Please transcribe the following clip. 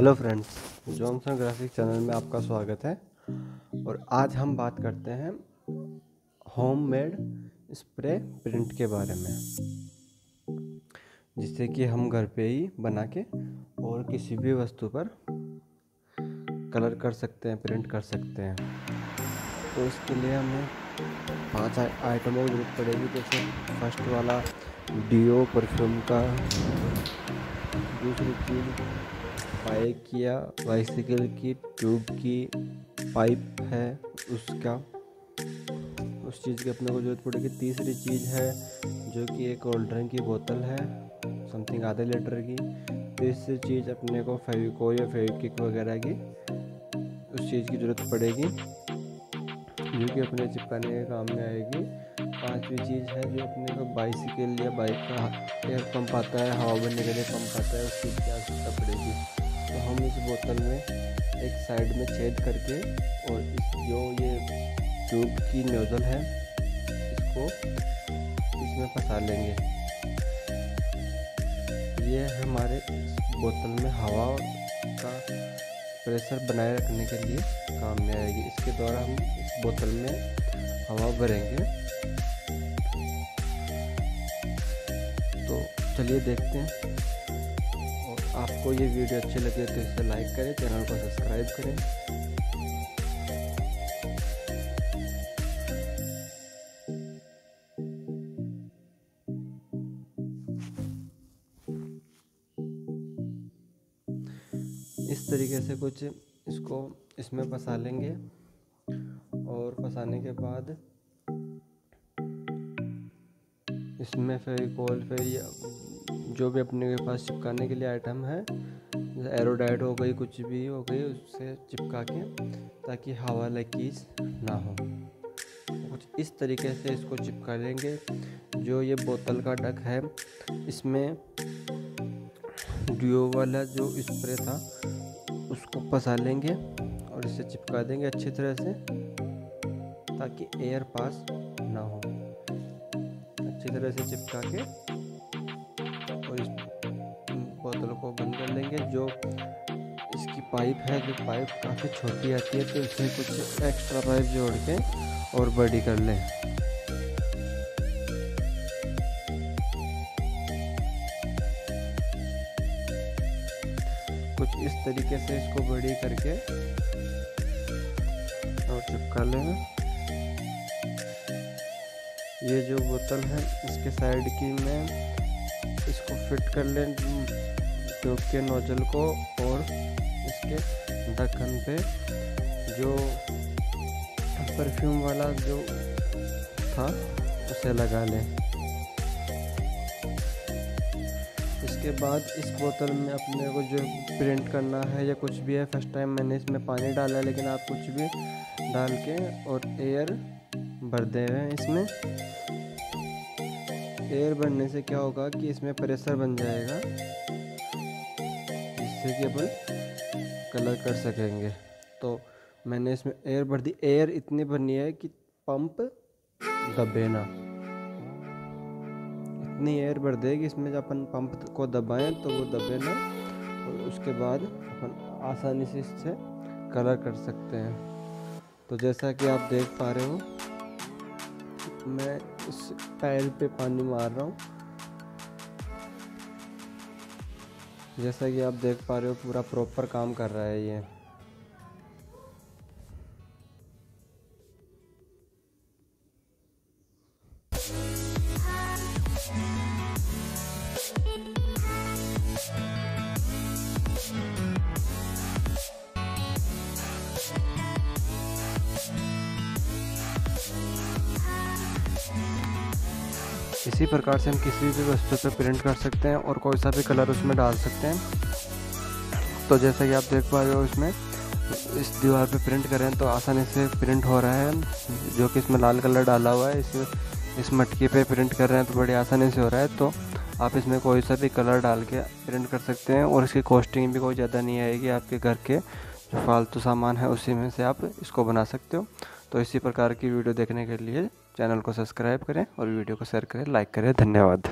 Hello friends Johnson graphic channel में आपका स्वागत है। और आज हम बात करते हैं होम मेड स्प्रे प्रिंट के बारे में जिससे कि हम घर पे ही बना के और किसी भी वस्तु पर कलर कर सकते हैं, प्रिंट कर सकते हैं। तो इसके लिए हमें पाँच आइटमों की ज़रूरत पड़ेगी, जैसे फ़र्स्ट वाला डीओ परफ्यूम का, दूसरी चीज़ बाइक या बाइसिकल की, ट्यूब की, पाइप है उसका। उस चीज़ की अपने को ज़रूरत पड़ेगी तीसरी चीज़ है, जो कि एक कोल्ड ड्रिंक की बोतल है, समथिंग आधे लीटर की। तीसरी चीज़ अपने को फेविको या फेविकिक वगैरह की, उस चीज़ की ज़रूरत पड़ेगी, जो कि अपने चिपकाने के काम में आएगी। पांचवी चीज़ है, जो अपने को बाइसिकल या बाइक का एयर पंप आता है, हवा भरने के लिए पंप आता है, उस चीज़ की आवश्यकता पड़ेगी। तो हम इस बोतल में एक साइड में छेद करके और इस जो ये ट्यूब की नोज़ल है, इसको इसमें फंसा लेंगे। ये हमारे बोतल में हवा का प्रेशर बनाए रखने के लिए काम में आएगी। इसके द्वारा हम इस बोतल में हवा भरेंगे। तो चलिए देखते हैं। आपको ये वीडियो अच्छी लगे तो इसे लाइक करें, चैनल को सब्सक्राइब करें। इस तरीके से कुछ इसको इसमें फंसा लेंगे और फंसाने के बाद इसमें फेविकोल फिर जो भी अपने के पास चिपकाने के लिए आइटम है एरोडाइट हो गई, कुछ भी हो गई, उससे चिपका के, ताकि हवा लकीज ना हो। कुछ इस तरीके से इसको चिपका लेंगे। जो ये बोतल का डक है, इसमें डिओ वाला जो स्प्रे था, उसको फंसा लेंगे और इसे चिपका देंगे अच्छी तरह से, ताकि एयर पास ना हो। अच्छी तरह से चिपका के बोतल को बंद कर लेंगे, जो इसकी पाइप है, जो पाइप काफ़ी छोटी आती है तो इसे कुछ एक्स्ट्रा पाइप जोड़ के और बड़ी कर लें। कुछ इस तरीके से इसको बड़ी करके और चिपका लेंगे ये जो बोतल है, इसके साइड की मैं इसको फिट कर लें। ट्यूब के नोजल को और इसके ढक्कन पे जो परफ्यूम वाला जो था, उसे लगा लें। इसके बाद इस बोतल में अपने को जो प्रिंट करना है या कुछ भी है फ़र्स्ट टाइम मैंने इसमें पानी डाला है, लेकिन आप कुछ भी डाल के और एयर भर दे हैं इसमें। एयर भरने से क्या होगा कि इसमें प्रेशर बन जाएगा। जिससे कि अपन कलर कर सकेंगे। तो मैंने इसमें एयर भर दी। एयर इतनी भरनी है कि पंप दबे ना। इतनी एयर भर देगी इसमें जब अपन पंप को दबाएँ तो वो दबे ना। और उसके बाद अपन आसानी से इससे कलर कर सकते हैं। तो जैसा कि आप देख पा रहे हो, मैं इस पैर पे पानी मार रहा हूँ। जैसा कि आप देख पा रहे हो पूरा प्रॉपर काम कर रहा है ये। इसी प्रकार से हम किसी भी वस्तु पर प्रिंट कर सकते हैं और कोई सा भी कलर उसमें डाल सकते हैं। तो जैसा कि आप देख पा रहे हो इसमें, इस दीवार पे प्रिंट करें तो आसानी से प्रिंट हो रहा है, जो कि इसमें लाल कलर डाला हुआ है, इस इस मटकी पे प्रिंट कर रहे हैं तो बड़ी आसानी से हो रहा है। तो आप इसमें कोई सा भी कलर डाल के प्रिंट कर सकते हैं और इसकी कॉस्टिंग भी कोई ज़्यादा नहीं आएगी आपके घर के जो फालतू सामान है उसी में से आप इसको बना सकते हो। तो इसी प्रकार की वीडियो देखने के लिए चैनल को सब्सक्राइब करें और वीडियो को शेयर करें। लाइक करें। धन्यवाद।